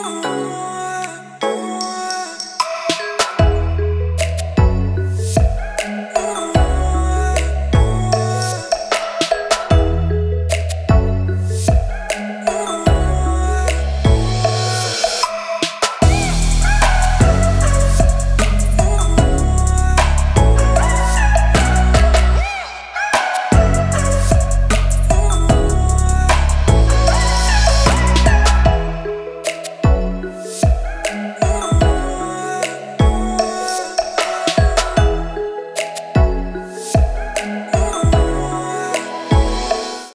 Oh.